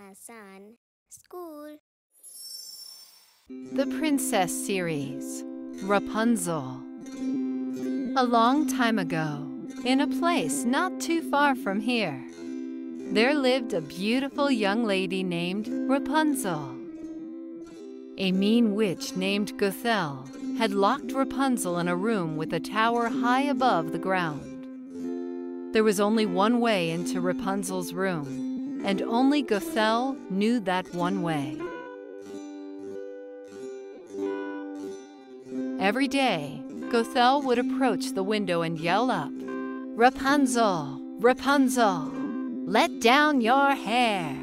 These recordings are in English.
Asaan School. The Princess Series Rapunzel. A long time ago, in a place not too far from here, there lived a beautiful young lady named Rapunzel. A mean witch named Gothel had locked Rapunzel in a room with a tower high above the ground. There was only one way into Rapunzel's room, and only Gothel knew that one way. Every day, Gothel would approach the window and yell up, Rapunzel, Rapunzel, let down your hair.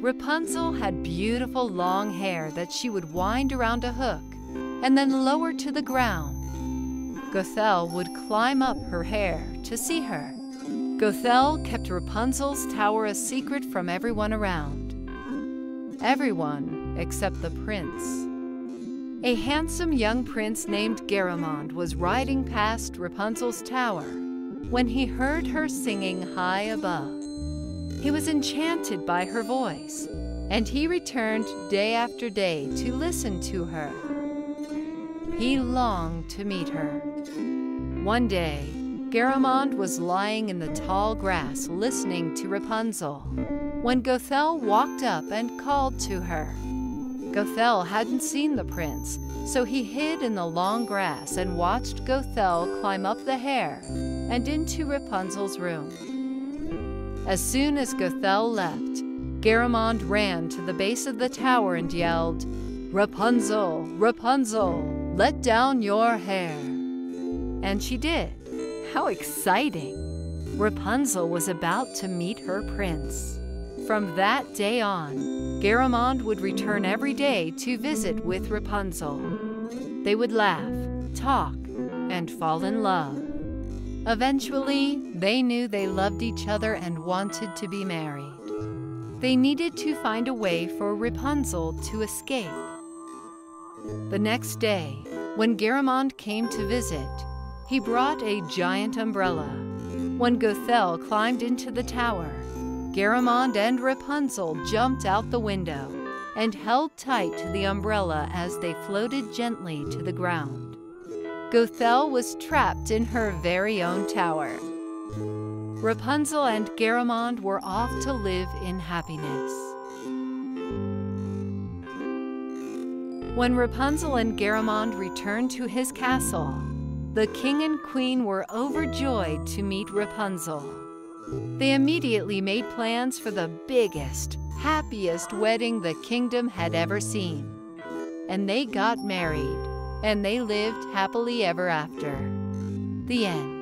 Rapunzel had beautiful long hair that she would wind around a hook and then lower to the ground. Gothel would climb up her hair to see her. Gothel kept Rapunzel's tower a secret from everyone around. Everyone except the prince. A handsome young prince named Garamond was riding past Rapunzel's tower when he heard her singing high above. He was enchanted by her voice, and he returned day after day to listen to her. He longed to meet her. One day, Garamond was lying in the tall grass listening to Rapunzel when Gothel walked up and called to her. Gothel hadn't seen the prince, so he hid in the long grass and watched Gothel climb up the hair and into Rapunzel's room. As soon as Gothel left, Garamond ran to the base of the tower and yelled, Rapunzel, Rapunzel, let down your hair. And she did. How exciting! Rapunzel was about to meet her prince. From that day on, Garamond would return every day to visit with Rapunzel. They would laugh, talk, and fall in love. Eventually, they knew they loved each other and wanted to be married. They needed to find a way for Rapunzel to escape. The next day, when Garamond came to visit, he brought a giant umbrella. When Gothel climbed into the tower, Garamond and Rapunzel jumped out the window and held tight to the umbrella as they floated gently to the ground. Gothel was trapped in her very own tower. Rapunzel and Garamond were off to live in happiness. When Rapunzel and Garamond returned to his castle, the king and queen were overjoyed to meet Rapunzel. They immediately made plans for the biggest, happiest wedding the kingdom had ever seen. And they got married, and they lived happily ever after. The end.